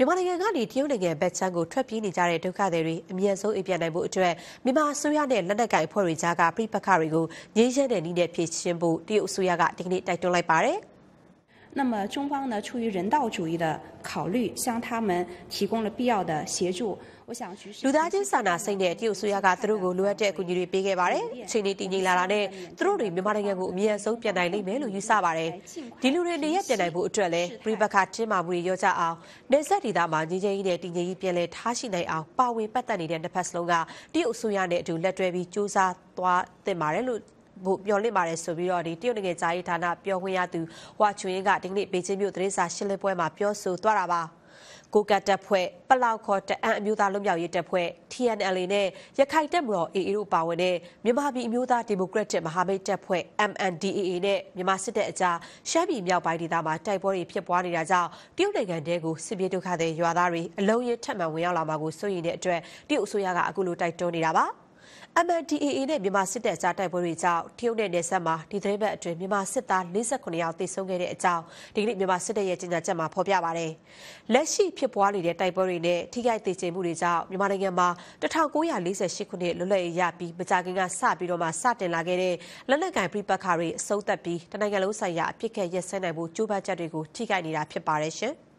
မြန်မာနိုင်ငံကနေတရုတ်နိုင်ငံဘက်ခြမ်းကိုထွက်ပြေးနေကြတဲ့ဒုက္ခသည်တွေအမြန်ဆုံးအိမ်ပြန်နိုင်ဖို့အတွက်မြန်မာအစိုးရနဲ့လက်နက်ကိုင်အဖွဲ့တွေကြားကပြိပက္ခတွေကိုငြိမ်းချမ်းတဲ့နည်းနဲ့ဖြေရှင်းဖို့တရုတ်အစိုးရကဒီကနေ့တိုက်တွန်းလိုက်ပါတယ်။ 那么中方呢，出于人道主义的考虑，向他们提供了必要的协助。လူသားချင်းစာနာစိတ်နဲ့တရုတ်ဆိုရကသူတို့ကိုလိုအပ်တဲ့အကူအညီတွေပေးခဲ့ပါတယ်။အချိန်လေးတည်ငြိမ်လာတာနဲ့သူတို့တွေမြန်မာနိုင်ငံကိုအမြန်ဆုံးပြန်နိုင်လိမ့်မယ်လို့ယူဆပါတယ်။ဒီလူတွေနေရပြန်နိုင်ဖို့အတွက်လည်းပြိပခါတင်းမာမှုတွေရောကြအောင်နေဆက်ဒေသမှာငြိမ်းချမ်းရေးနဲ့တည်ငြိမ်ရေးပြန်လည်ထားရှိနိုင်အောင်ပါဝင်ပတ်သက်နေတဲ့နှစ်ဖက်စလုံးကတရုတ်ဆိုရနဲ့အတူလက်တွဲပြီးစူးစမ်းသွားသင့်ပါတယ်လို့ ဖို့မျှော်လင့်ပါတယ်ဆိုပြီးတော့ဒီတရုတ်နိုင်ငံသားရေးဌာနပြောခွင့်ရသူဝါချွင်းကဒီကနေ့ဘေကျင်းမြို့သတင်းစာရှင်းလင်းပွဲမှာပြောဆိုသွားတာပါ။ကိုကတ်တပ်ဖွဲ့ပလောက်ခေါ်တအံအမျိုးသားလွတ်မြောက်ရေးတပ်ဖွဲ့ TNLA နဲ့ရခိုင်တပ်မတော် AA တို့ပါဝင်တဲ့မြန်မာပြည်အမျိုးသားဒီမိုကရက်တစ်မဟာမိတ်တပ်ဖွဲ့ MNDAA နဲ့မြန်မာစစ်တပ်အကြားရှမ်းပြည်မြောက်ပိုင်းဒေသမှာတိုက်ပွဲတွေဖြစ်ပွားနေတာကြောင့်တရုတ်နိုင်ငံတဲကိုစစ်ပြေးဒုက္ခသည်ရွာသားတွေအလုံးရင်းထပ်မံဝင်ရောက်လာမှာကိုစိုးရိမ်တဲ့အတွက်တရုတ်အစိုးရကအခုလိုတိုက်တွန်းနေတာပါ။ MNDAA နဲ့မြန်မာစစ်တပ်ကြားတိုက်ပွဲတွေကြောင့်တရုတ်နဲ့နယ်စပ်မှာဒီသတင်းပတ်အတွင်းမြန်မာစစ်သား48ယောက်သေဆုံးခဲ့တဲ့အကြောင်းဒီကနေ့မြန်မာစစ်တပ်ရဲ့ကြေညာချက်မှာဖော်ပြပါတယ်။လက်ရှိဖြစ်ပွားနေတဲ့တိုက်ပွဲတွေနဲ့ထိခိုက်သေကျေမှုတွေကြောင့်မြန်မာနိုင်ငံမှာ1948ခုနှစ်လွတ်လပ်ရေးရပြီးမကြာခင်ကစပြီးတော့မှစတင်လာခဲ့တဲ့လက်နက်ကင်ပြပခါတွေအဆုံးသတ်ပြီးတနိုင်ငံလုံးဆိုင်ရာအပြစ်ခတ်ရက်စဲနိုင်ဖို့ကြိုးပမ်းချက်တွေကိုထိခိုက်နေတာဖြစ်ပါတယ်ရှင်။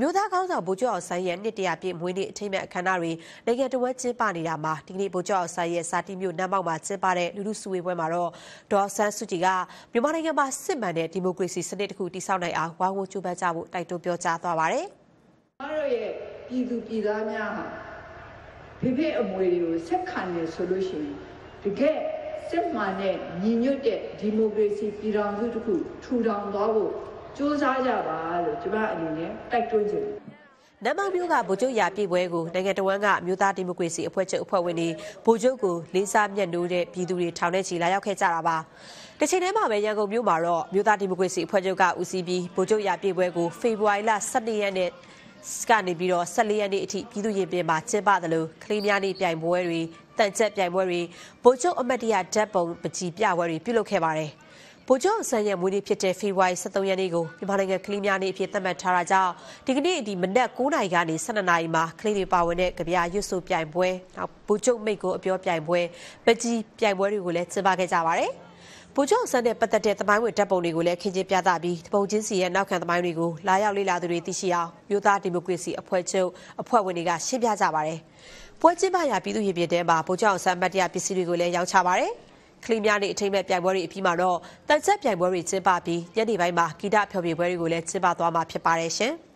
မျိုးသားကောင်းဆောင်ဗိုလ်ချုပ်အောင်ဆန်းရဲ့နှစ်တရာပြည့်မွေးနေ့အထိမ်းအမှတ်အခမ်းအနားတွေနိုင်ငံတော်ကျင်းပနေတာမှာဒီကနေ့ဗိုလ်ချုပ်အောင်ဆန်းရဲ့စာတီးမြို့နမ်းပေါက်မှာကျင်းပတဲ့လူလူစုဝေးပွဲမှာတော့ဒေါ်ဆန်းစုကြည်ကမြန်မာနိုင်ငံမှာစစ်မှန်တဲ့ဒီမိုကရေစီစနစ်တစ်ခုတည်ဆောက်နိုင်အောင်ဝိုင်းဝန်းကြိုးပမ်းကြဖို့တိုက်တွန်းပြောကြားသွားပါတယ်။ကျွန်တော်ရဲ့ပြည်သူပြည်သားများဟာဖိဖိအမွေတွေကိုဆက်ခံနေဆိုလို့ရှိရင်တကယ်စစ်မှန်တဲ့ညီညွတ်တဲ့ဒီမိုကရေစီပြည်ထောင်စုတစ်ခုထူထောင်သွားဖို့ စူးစမ်းကြပါလို့ကျွန်မအနေနဲ့တိုက်တွန်းချင်တယ်နမမျိုးကဗိုလ်ချုပ်ရာပြည်ပွဲကိုနိုင်ငံတော်ဝန်ကမြို့သားဒီမိုကရေစီအဖွဲ့ချုပ်အဖွဲ့ဝင်တွေဗိုလ်ချုပ်ကိုလေးစားမြတ်နိုးတဲ့ပြည်သူတွေထောင်ထဲချီလာရောက်ခဲ့ကြတာပါ။တစ်ချိန်တည်းမှာပဲရန်ကုန်မြို့မှာတော့မြို့သားဒီမိုကရေစီအဖွဲ့ချုပ်ကဦးစီးပြီးဗိုလ်ချုပ်ရာပြည်ပွဲကိုဖေဖော်ဝါရီလ12ရက်နေ့ကနေပြီးတော့14ရက်နေ့အထိပြည်သူရင်ပြင်မှာကျင်းပတယ်လို့ကလေးများနေ့ပြိုင်ပွဲတွေတန်ချက်ပြိုင်ပွဲတွေဗိုလ်ချုပ်အမတ်တရဓာတ်ပုံပကြီးပြပွဲတွေပြုလုပ်ခဲ့ပါတယ်။ ဗိုလ်ချုပ်ဆန်းရဲ့မွေးနေ့ဖြစ်တဲ့ဖေဖော်ဝါရီ23ရက်နေ့ကိုမြန်မာနိုင်ငံကလေးများနေ့အဖြစ်သတ်မှတ်ထားတာကြောင့်ဒီကနေ့ဒီမနက်9:00နာရီကနေ12:00နာရီမှာကလေးတွေပါဝင်တဲ့ကြပြရွတ်ဆိုပြိုင်ပွဲနောက်ဗိုလ်ချုပ်မိတ်ကိုအပြောပြိုင်ပွဲပကြီးပြိုင်ပွဲတွေကိုလည်းကျင်းပခဲ့ကြပါတယ်ဗိုလ်ချုပ်ဆန်းနဲ့ပတ်သက်တဲ့သမိုင်းဝင်ဓာတ်ပုံတွေကိုလည်းခင်းကျင်းပြသပြီးတပုံချင်းစီရဲ့နောက်ခံသမိုင်းတွေကိုလာရောက်လေ့လာသူတွေသိရှိအောင်မြို့သားဒီမိုကရေစီအဖွဲ့ချုပ်အဖွဲ့ဝင်တွေကရှင်းပြကြပါတယ်။ပွဲကျင်းပရာပြည်သူ့ရေပြည်တဲမှာဗိုလ်ချုပ်ဆန်းမတ်တရားပစ္စည်းတွေကိုလည်းရောင်းချပါတယ်။ ကလေးများနေ့အထိမ်းအမှတ်ပြိုင်ပွဲတွေအပြီးမှာတော့တန်ချက်ပြိုင်ပွဲတွေကျင်းပပြီးညနေပိုင်းမှာဂီတဖျော်ဖြေပွဲတွေကိုလည်းကျင်းပသွားမှာဖြစ်ပါတယ်ရှင်။